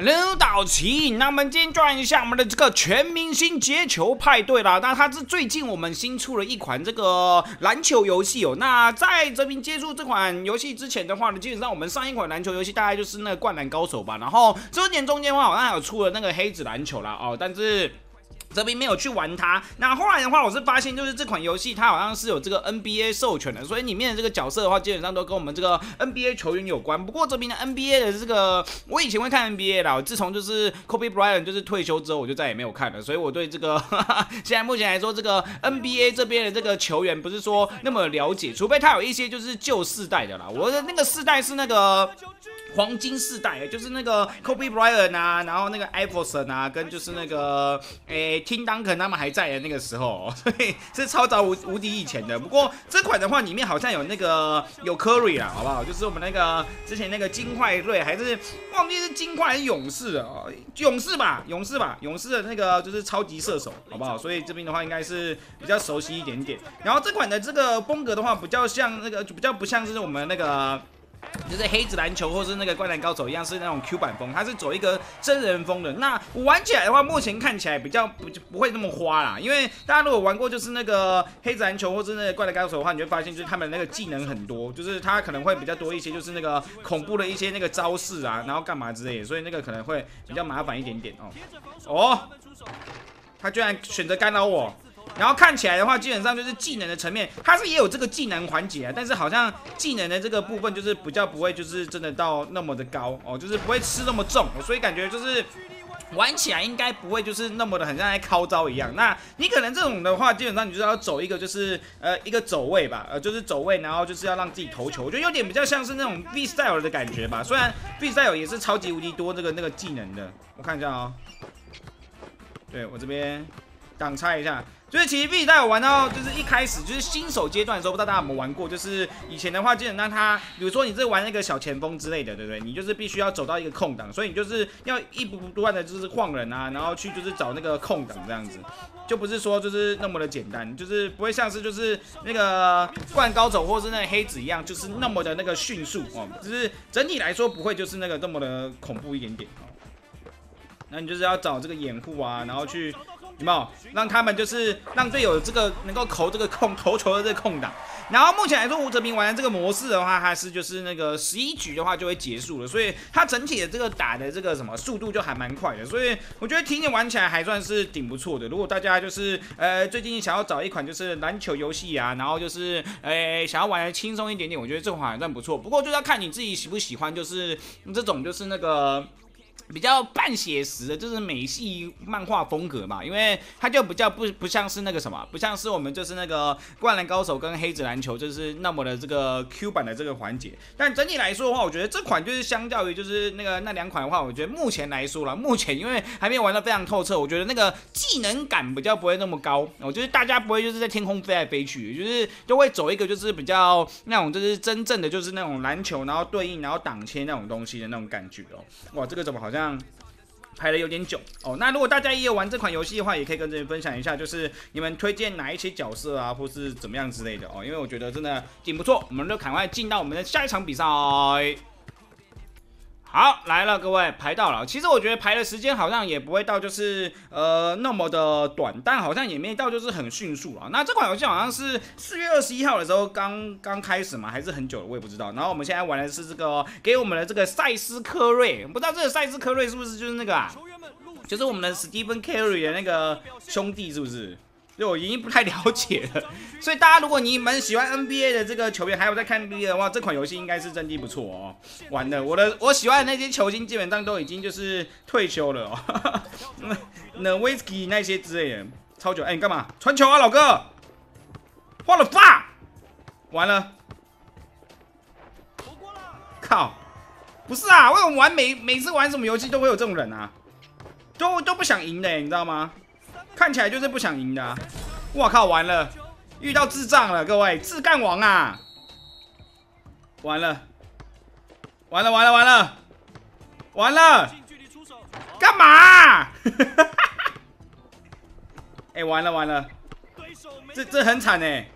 刘导奇，那我们今天转一下我们的这个全明星接球派对啦。那它是最近我们新出了一款这个篮球游戏哦。那在这边接触这款游戏之前的话呢，基本上我们上一款篮球游戏大概就是那个灌篮高手吧。然后这年中间的话好像还有出了那个黑子篮球啦哦，但是。这边没有去玩它，那后来的话，我是发现就是这款游戏它好像是有这个 NBA 授权的，所以里面的这个角色的话，基本上都跟我们这个 NBA 球员有关。不过这边的 NBA 的这个，我以前会看 NBA 啦，自从就是 Kobe Bryant 就是退休之后，我就再也没有看了，所以我对这个哈哈 现在目前来说，这个 NBA 这边的这个球员不是说那么了解，除非他有一些就是旧世代的啦。我的那个世代是那个。黄金世代，就是那个 Kobe Bryant 啊，然后那个 Iverson 啊，跟就是那个诶 Tim Duncan 他们还在的那个时候，所以是超早无无敌以前的。不过这款的话，里面好像有那个有 Curry 啊，好不好？就是我们那个之前那个金块队，还是忘记是金块还是勇士啊？勇士吧，勇士吧，勇士的那个就是超级射手，好不好？所以这边的话应该是比较熟悉一点点。然后这款的这个风格的话，比较像那个，比较不像是我们那个。就是黑子篮球或是那个灌篮高手一样，是那种 Q 版风，它是走一个真人风的。那玩起来的话，目前看起来比较不不会那么花啦。因为大家如果玩过就是那个黑子篮球或是那个灌篮高手的话，你会发现就是他们那个技能很多，就是他可能会比较多一些，就是那个恐怖的一些那个招式啊，然后干嘛之类的，所以那个可能会比较麻烦一点点哦。哦，他居然选择干扰我。然后看起来的话，基本上就是技能的层面，它是也有这个技能环节啊，但是好像技能的这个部分就是比较不会，就是真的到那么的高哦，就是不会吃那么重，所以感觉就是玩起来应该不会就是那么的很像在敲招一样。那你可能这种的话，基本上你就是要走一个就是呃一个走位吧，呃就是走位，然后就是要让自己投球，我觉得有点比较像是那种 V style 的感觉吧。虽然 V style 也是超级无敌多这个那个技能的，我看一下啊，对我这边挡拆一下。就是其实 B 带我玩到就是一开始就是新手阶段的时候，不知道大家有没有玩过。就是以前的话，基本上他，比如说你这玩那个小前锋之类的，对不对？你就是必须要走到一个空档，所以你就是要一不断的就是晃人啊，然后去就是找那个空档这样子，就不是说就是那么的简单，就是不会像是就是那个灌高手或是那个黑子一样，就是那么的那个迅速哦。就是整体来说不会就是那个那么的恐怖一点点哦。那你就是要找这个掩护啊，然后去。有没有让他们就是让队友这个能够投这个空投球的这个空档？然后目前来说，吴哲明玩的这个模式的话，还是就是那个十一局的话就会结束了，所以他整体的这个打的这个什么速度就还蛮快的，所以我觉得听着玩起来还算是挺不错的。如果大家就是呃最近想要找一款就是篮球游戏啊，然后就是呃想要玩的轻松一点点，我觉得这款还算不错。不过就要看你自己喜不喜欢，就是这种就是那个。比较半写实的，就是美系漫画风格嘛，因为它就比较不不像是那个什么，不像是我们就是那个灌篮高手跟黑子篮球，就是那么的这个 Q 版的这个环节。但整体来说的话，我觉得这款就是相较于就是那个那两款的话，我觉得目前来说了，目前因为还没有玩的非常透彻，我觉得那个技能感比较不会那么高。我觉得大家不会就是在天空飞来飞去，就是都会走一个就是比较那种就是真正的就是那种篮球，然后对应然后挡切那种东西的那种感觉哦。哇，这个怎么好好像？排的有点久哦，那如果大家也有玩这款游戏的话，也可以跟这边分享一下，就是你们推荐哪一些角色啊，或是怎么样之类的哦，因为我觉得真的挺不错，我们就赶快进到我们的下一场比赛。好，来了，各位排到了。其实我觉得排的时间好像也不会到，就是呃那么的短，但好像也没到，就是很迅速了。那这款游戏好像是四月二十一号的时候刚刚开始嘛，还是很久了，我也不知道。然后我们现在玩的是这个给我们的这个赛斯科瑞，不知道这个赛斯科瑞是不是就是那个啊，就是我们的史蒂芬· r 瑞的那个兄弟，是不是？对我已经不太了解了，所以大家如果你们喜欢 NBA 的这个球员，还有在看 NBA 的话，这款游戏应该是真的不错哦。完了，我的我喜欢的那些球星基本上都已经就是退休了哦。那 Whisky 那些之类的，超久。哎，你干嘛传球啊，老哥？换了发，完了。靠，不是啊，为什么玩每每次玩什么游戏都会有这种人啊？都都不想赢的，你知道吗？看起来就是不想赢的，我靠，完了，遇到智障了，各位，智干王啊，完了，完了，完了，完了，完了，干嘛？哎，完了完了，这这很惨哎，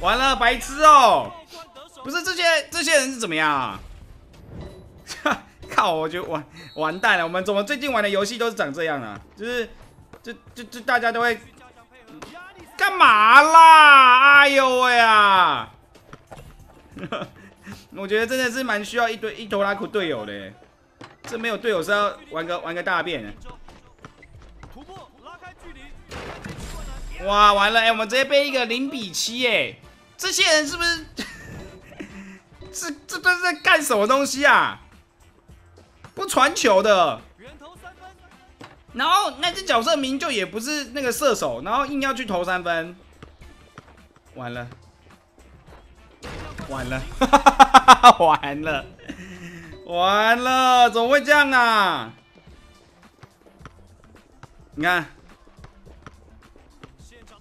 完了，白痴哦，不是这些这些人是怎么样啊？靠！我就完完蛋了。我们怎么最近玩的游戏都是长这样啊？就是，这这这大家都会干嘛啦？哎呦喂啊！我觉得真的是蛮需要一堆一头拉苦队友的。这没有队友是要玩个玩个大便。哇，完了！哎，我们直接被一个零比七哎，这些人是不是？这这都是在干什么东西啊？不传球的，然后那只角色名就也不是那个射手，然后硬要去投三分，完了，完了，完了，完了，怎么会这样啊？你看，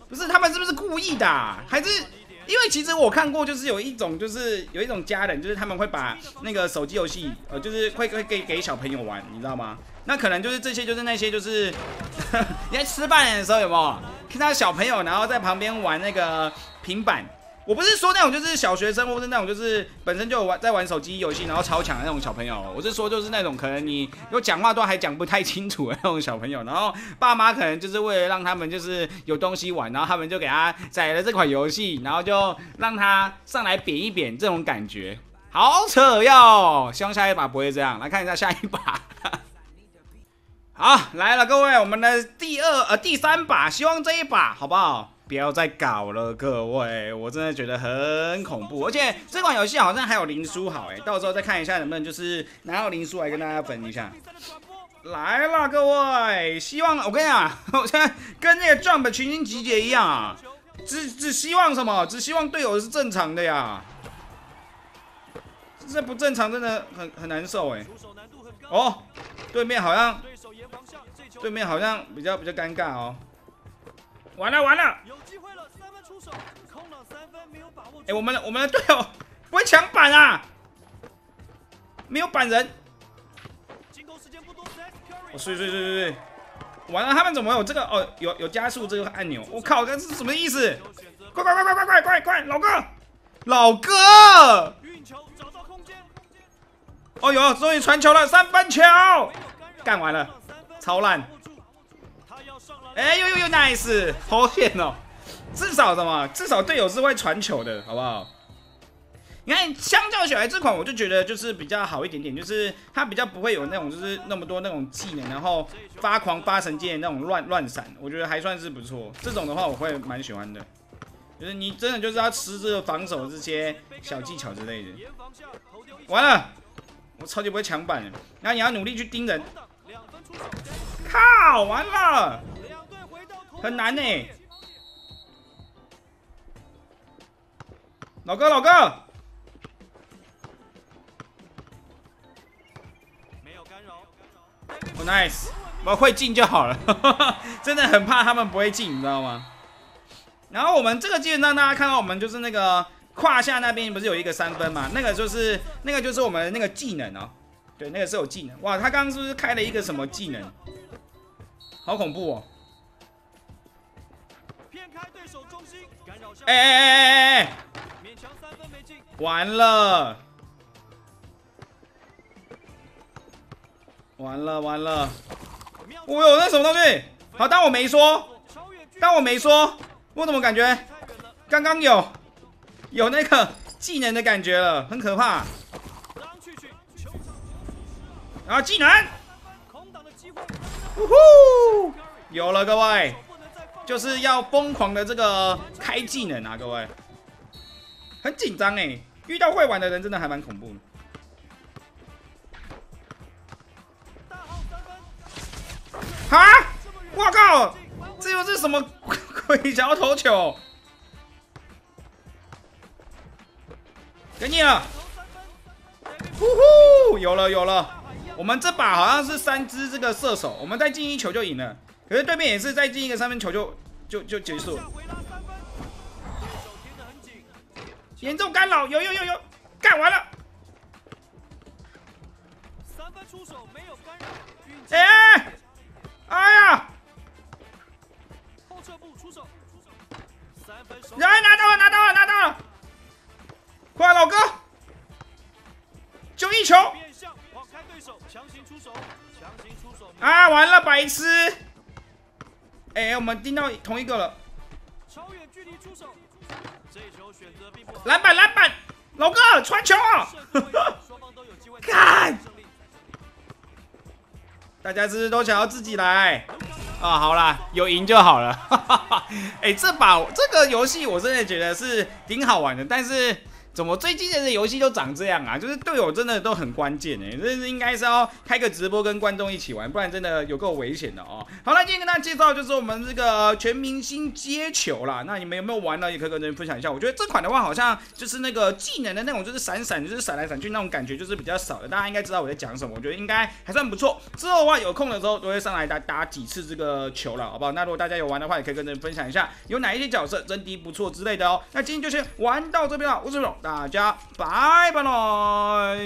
不是他们是不是故意的，还是？因为其实我看过，就是有一种，就是有一种家人，就是他们会把那个手机游戏，呃，就是会会给给小朋友玩，你知道吗？那可能就是这些，就是那些，就是 你在吃饭的时候有没有看到小朋友，然后在旁边玩那个平板？我不是说那种就是小学生，或是那种就是本身就有玩在玩手机游戏，然后超强的那种小朋友。我是说就是那种可能你有讲话都还讲不太清楚的那种小朋友，然后爸妈可能就是为了让他们就是有东西玩，然后他们就给他载了这款游戏，然后就让他上来扁一扁，这种感觉好扯哟。希望下一把不会这样，来看一下下一把。好，来了各位，我们的第二呃第三把，希望这一把好不好？不要再搞了，各位，我真的觉得很恐怖，而且这款游戏好像还有灵书好，哎，到时候再看一下能不能就是拿到灵书来跟大家分一下。来了，各位，希望我跟你讲，我现在跟那个 Jump 群星集结一样啊，只只希望什么？只希望队友是正常的呀，这不正常真的很很难受哎。哦，对面好像，对面好像比较比较尴尬哦。完了完了！有机会了，三分出手，空档三分没有把握。哎，我们的我们的队友不会抢板啊，没有板人。进攻时间不多，我，睡睡睡睡睡，完了，他们怎么有这个？哦，有有加速这个按钮。我靠，这是什么意思？快快快快快快快快，老哥，老哥！运球找到空间。哦哟，终于传球了，三分球，干完了，超烂。哎呦呦呦，nice，好险哦！至少什么？至少队友是会传球的，好不好？你看，相较起来这款，我就觉得就是比较好一点点，就是它比较不会有那种就是那么多那种技能，然后发狂发神剑那种乱乱闪，我觉得还算是不错。这种的话，我会蛮喜欢的，就是你真的就是要吃这个防守这些小技巧之类的。完了，我超级不会抢板，然后你要努力去盯人。靠，完了。很难呢，老哥，老哥，没有干扰，哦，nice，我会进就好了，真的很怕他们不会进，你知道吗？然后我们这个基本上大家看到，我们就是那个胯下那边不是有一个三分嘛？那个就是那个就是我们那个技能哦，对，那个是有技能。哇，他刚刚是不是开了一个什么技能？好恐怖哦！开对手中心哎哎哎哎哎！完了，完了完了！我有那什么东西？好，当我没说，当我没说，我怎么感觉刚刚有有那个技能的感觉了？很可怕。啊，技能！呜呼，有了，各位。就是要疯狂的这个开技能啊，各位，很紧张哎，遇到会玩的人真的还蛮恐怖的。啊！我靠，这又是什么 鬼桥头球？给你了！呼呼，有了有了，我们这把好像是三只这个射手，我们再进一球就赢了。可是对面也是再进一个三分球就就就结束，严重干扰，有有有有，干完了。三分出手没有干扰，哎，哎呀，后撤步出手，三分来拿到了拿到了拿到了，快老哥，就一球，变向，开对手。强行出手，强行出手。啊，完了，白痴！哎，我们盯到同一个了。超远距离出手，这球选择并不。篮板，篮板，老哥传球啊！看，大家是不是都想要自己来？啊，好啦，有赢就好了。哎，这把这个游戏我真的觉得是挺好玩的，但是。怎么最近的游戏都长这样啊？就是队友真的都很关键哎，这是应该是要开个直播跟观众一起玩，不然真的有够危险的哦。好了，今天跟大家介绍就是我们这个全明星接球啦。那你们有没有玩呢？也可以跟人分享一下。我觉得这款的话好像就是那个技能的那种，就是闪闪，就是闪来闪去那种感觉，就是比较少的。大家应该知道我在讲什么，我觉得应该还算不错。之后的话有空的时候都会上来打打几次这个球了，好不好？那如果大家有玩的话，也可以跟人分享一下，有哪一些角色真的不错之类的哦。那今天就先玩到这边了，我是龙。大家拜拜喽。